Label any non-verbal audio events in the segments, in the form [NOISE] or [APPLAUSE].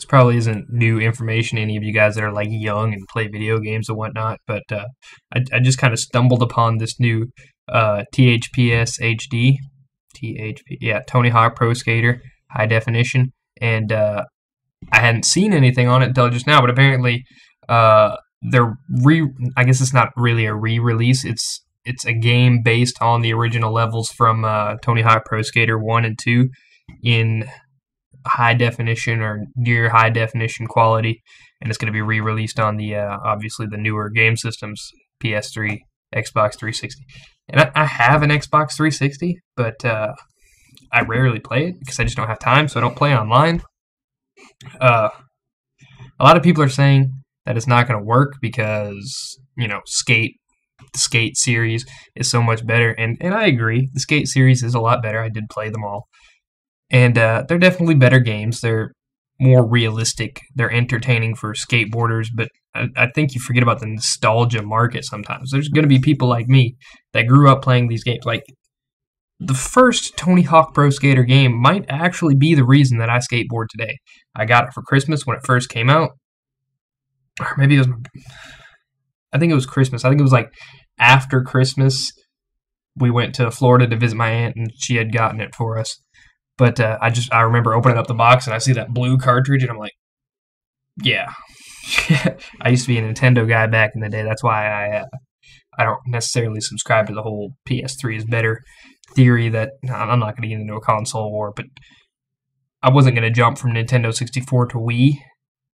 this probably isn't new information any of you guys that are like young and play video games and whatnot, but uh, I, I just kind of stumbled upon this new uh, THPS HD, THP, yeah, Tony Hawk Pro Skater high definition, and uh, I hadn't seen anything on it until just now, but apparently uh, they're re. I guess it's not really a re-release. It's it's a game based on the original levels from uh, Tony Hawk Pro Skater one and two in high definition or near high definition quality, and it's going to be re-released on the uh, obviously the newer game systems, PS3, Xbox 360. And I, I have an Xbox 360, but uh, I rarely play it because I just don't have time, so I don't play online. Uh, a lot of people are saying that it's not going to work because you know Skate, the Skate series is so much better, and and I agree. The Skate series is a lot better. I did play them all, and uh, they're definitely better games. They're more realistic. They're entertaining for skateboarders, but I, I think you forget about the nostalgia market sometimes. There's going to be people like me that grew up playing these games. Like the first Tony Hawk Pro Skater game might actually be the reason that I skateboard today. I got it for Christmas when it first came out. Or maybe it was, I think it was Christmas. I think it was like after Christmas. We went to Florida to visit my aunt, and she had gotten it for us. But uh, I just I remember opening up the box and I see that blue cartridge and I'm like, yeah. [LAUGHS] I used to be a Nintendo guy back in the day. That's why I uh, I don't necessarily subscribe to the whole PS3 is better theory. That I'm not going to get into a console war, but I wasn't going to jump from Nintendo 64 to Wii,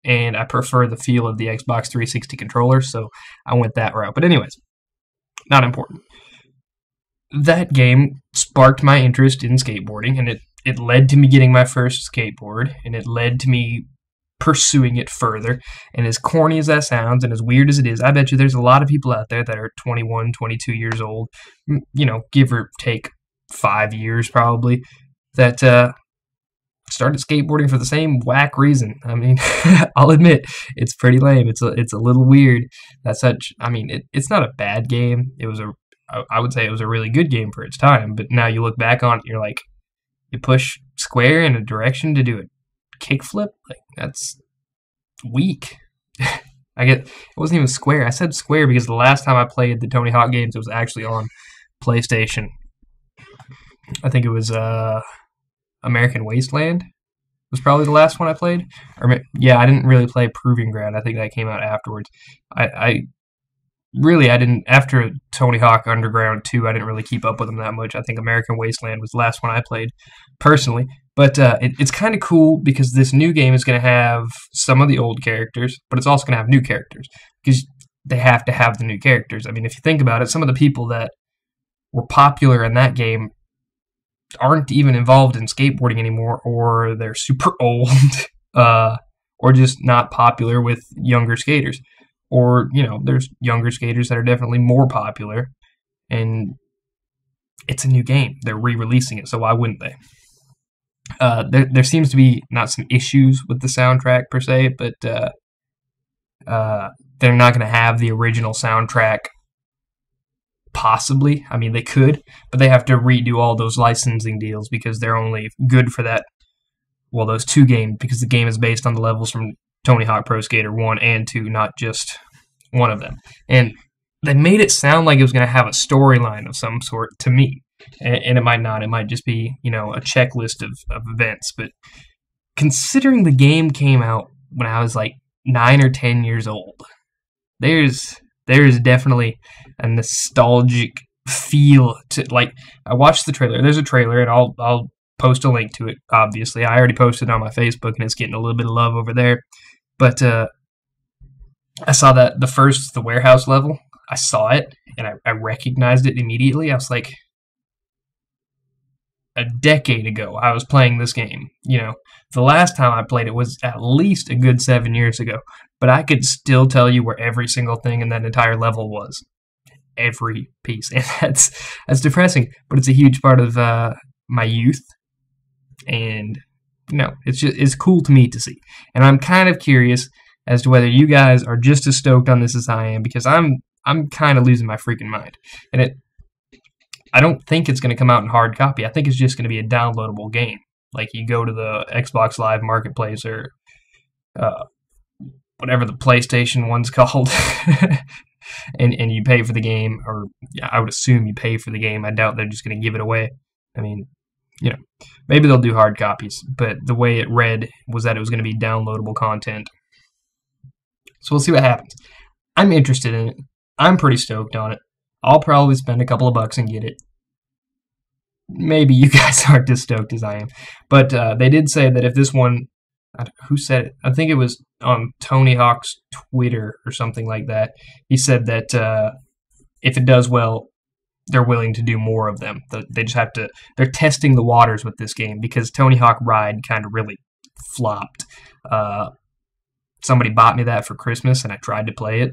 and I prefer the feel of the Xbox 360 controller, so I went that route. But anyways, not important. That game sparked my interest in skateboarding, and it it led to me getting my first skateboard and it led to me pursuing it further. And as corny as that sounds and as weird as it is, I bet you there's a lot of people out there that are 21, 22 years old, you know, give or take five years probably, that uh, started skateboarding for the same whack reason. I mean, [LAUGHS] I'll admit it's pretty lame. It's a it's a little weird. That such. I mean, it, it's not a bad game. It was a I would say it was a really good game for its time. But now you look back on it, you're like, you push square in a direction to do a kickflip. Like that's weak. [LAUGHS] I get it wasn't even square. I said square because the last time I played the Tony Hawk games, it was actually on PlayStation. I think it was uh, American Wasteland was probably the last one I played. Or yeah, I didn't really play Proving Ground. I think that came out afterwards. I, I really I didn't after Tony Hawk Underground 2 I didn't really keep up with them that much. I think American Wasteland was the last one I played personally. But uh, it, it's kind of cool because this new game is going to have some of the old characters, but it's also going to have new characters because they have to have the new characters. I mean, if you think about it, some of the people that were popular in that game aren't even involved in skateboarding anymore, or they're super [LAUGHS] old, uh, or just not popular with younger skaters or you know there's younger skaters that are definitely more popular and it's a new game. They're re-releasing it so why wouldn't they? Uh, there, there seems to be not some issues with the soundtrack per se but uh, uh, they're not going to have the original soundtrack possibly. I mean they could but they have to redo all those licensing deals because they're only good for that well those two games because the game is based on the levels from Tony Hawk Pro Skater 1 and 2, not just one of them. And they made it sound like it was going to have a storyline of some sort to me. And, and, it might not. It might just be, you know, a checklist of, of events. But considering the game came out when I was like nine or 10 years old, there's there's definitely a nostalgic feel to like I watched the trailer. There's a trailer and I'll I'll post a link to it obviously. I already posted on my Facebook and it's getting a little bit of love over there. But uh, I saw that the first, the warehouse level, I saw it and I, I recognized it immediately. I was like, a decade ago, I was playing this game. You know, the last time I played it was at least a good seven years ago, but I could still tell you where every single thing in that entire level was. Every piece. [LAUGHS] And that's that's depressing, but it's a huge part of uh, my youth. And know, it's just it's cool to me to see. And I'm kind of curious as to whether you guys are just as stoked on this as I am because I'm I'm kind of losing my freaking mind. And it I don't think it's going to come out in hard copy. I think it's just going to be a downloadable game. Like you go to the Xbox Live Marketplace or uh, whatever the PlayStation one's [LAUGHS] called, and and you pay for the game, or yeah, I would assume you pay for the game. I doubt they're just going to give it away. I mean, you know, maybe they'll do hard copies, but the way it read was that it was going to be downloadable content. So we'll see what happens. I'm interested in it. I'm pretty stoked on it. I'll probably spend a couple of bucks and get it. Maybe you [LAUGHS] guys aren't as stoked as I am, but uh, they did say that if this one, who said it? I think it was on Tony Hawk's Twitter or something like that. He said that uh, if it does well, they're willing to do more of them. They just have to. They're testing the waters with this game because Tony Hawk Ride kind of really flopped. Uh, somebody bought me that for Christmas, and I tried to play it,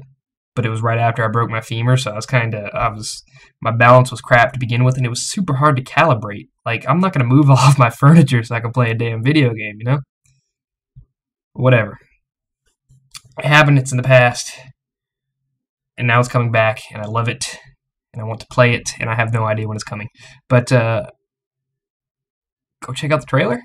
but it was right after I broke my femur, so I was kind of I was my balance was crap to begin with, and it was super hard to calibrate. Like I'm not gonna move [LAUGHS] off my furniture so I can play a damn video game, you know? Whatever. It happened. It's in the past, and now it's coming back, and I love it and I want to play it, and I have no idea when it's coming. But uh, go check out the trailer.